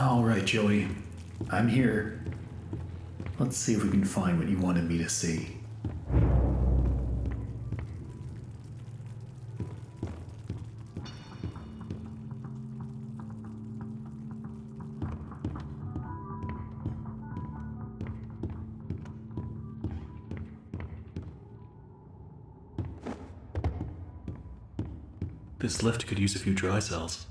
All right, Joey. I'm here. Let's see if we can find what you wanted me to see. This lift could use a few dry cells.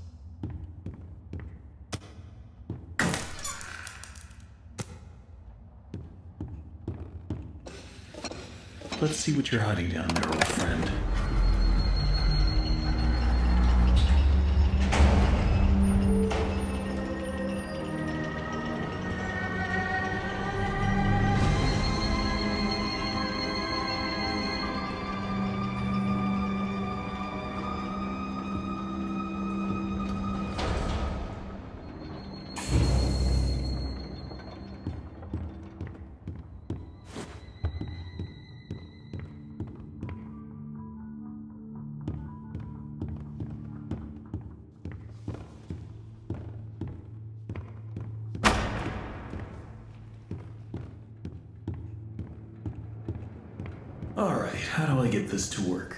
Let's see what you're hiding down there, old friend. All right, how do I get this to work?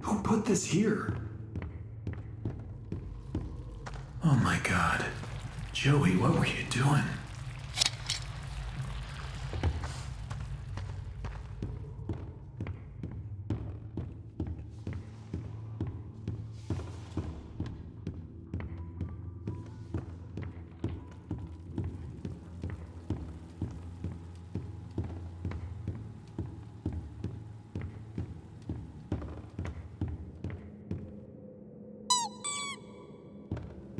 Who put this here? Oh my god. Joey, what were you doing?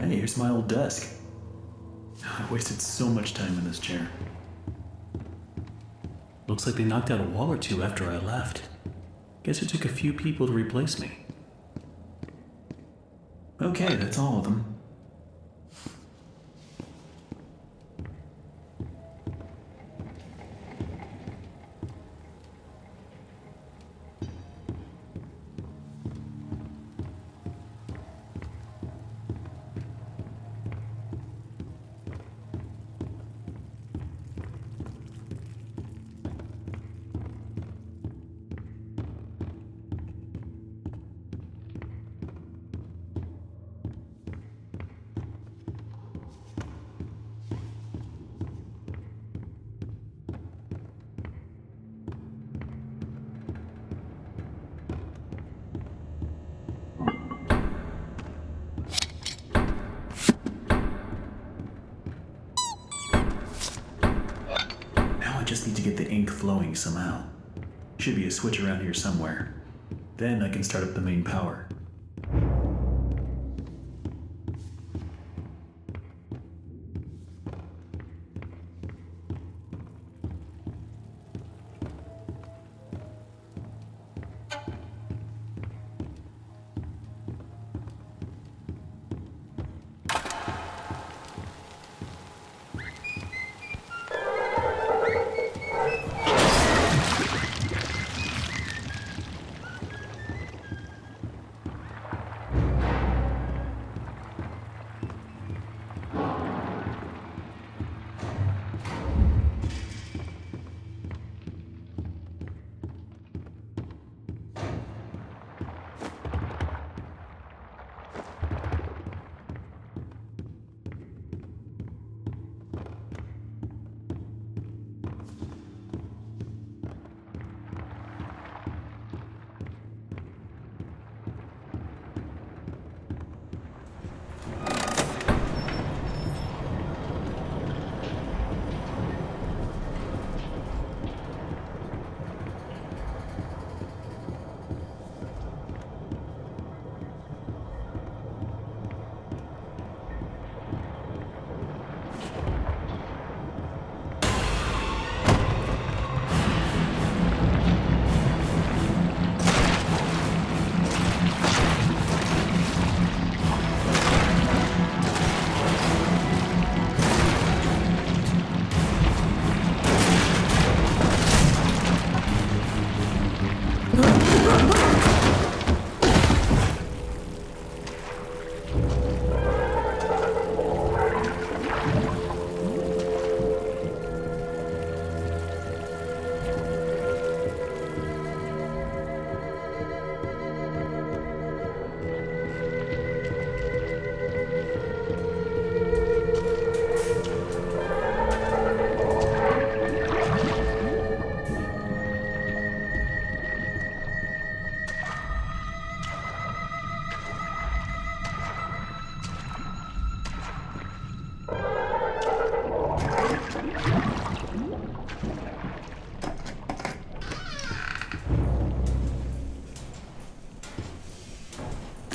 Hey, here's my old desk. I wasted so much time in this chair. Looks like they knocked out a wall or two after I left. Guess it took a few people to replace me. Okay, that's all of them. To get the ink flowing somehow. Should be a switch around here somewhere. Then I can start up the main power.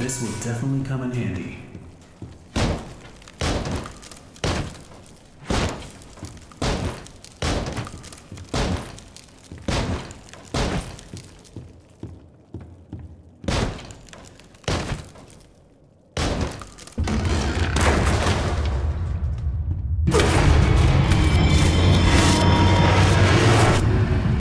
This will definitely come in handy.